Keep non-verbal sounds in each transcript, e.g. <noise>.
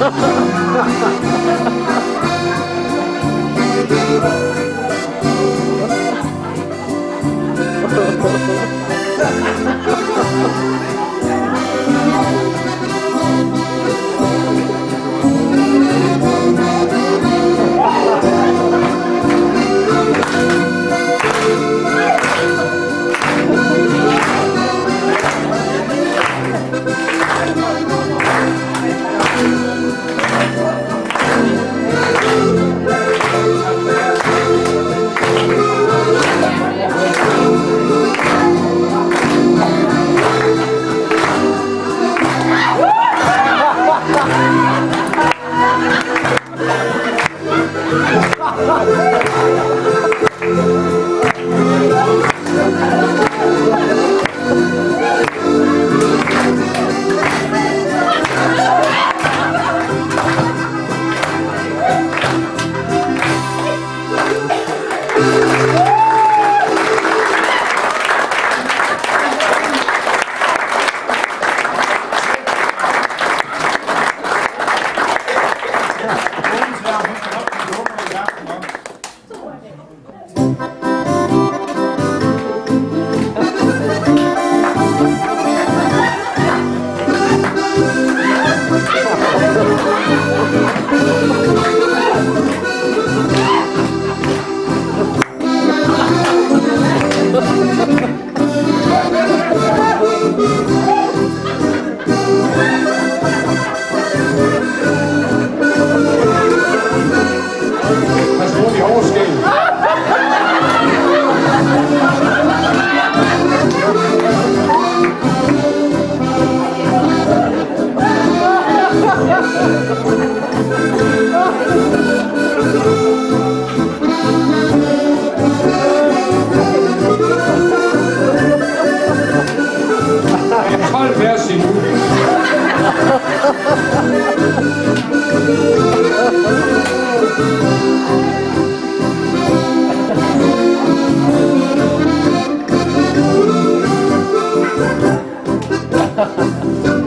Pas <laughs> <laughs> på de overskæg. Det 12 vers endnu. Hvordan går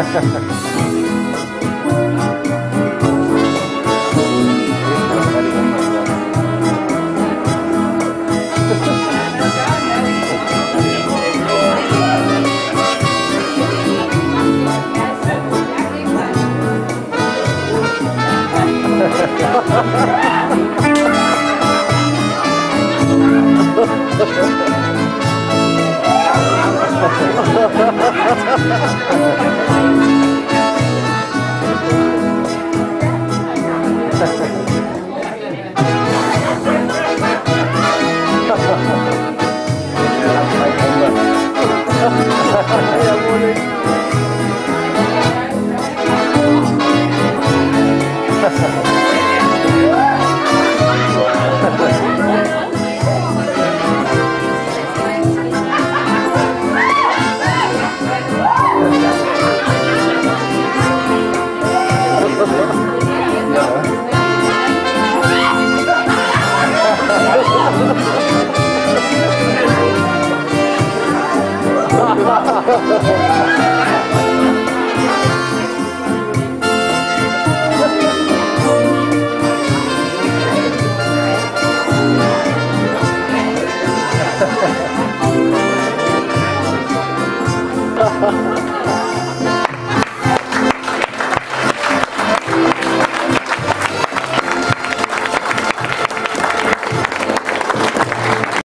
Ha ha ha ha. 哈哈哈哈哈